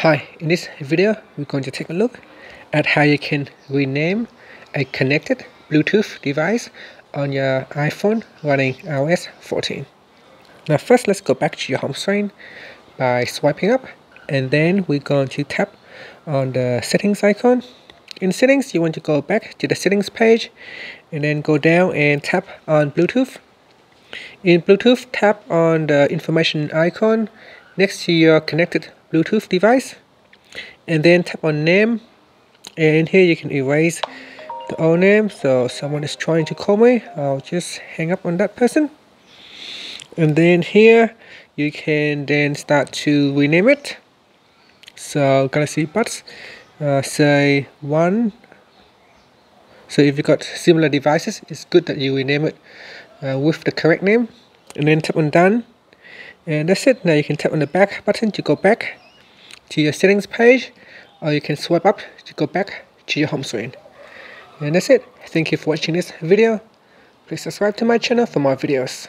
Hi, in this video we're going to take a look at how you can rename a connected Bluetooth device on your iPhone running iOS 14. Now first let's go back to your home screen by swiping up and then we're going to tap on the settings icon. In settings you want to go back to the settings page and then go down and tap on Bluetooth. In Bluetooth tap on the information icon next to your connected Bluetooth device and then tap on name and here you can erase the old name. So someone is trying to call me I'll just hang up on that person. And then here you can then start to rename it. So Galaxy Buds uh, say one. So if you've got similar devices it's good that you rename it uh, with the correct name. And then tap on done. And that's it. Now you can tap on the back button to go back to your settings page or you can swipe up to go back to your home screen. And that's it. Thank you for watching this video. Please subscribe to my channel for more videos